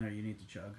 there you need to chug.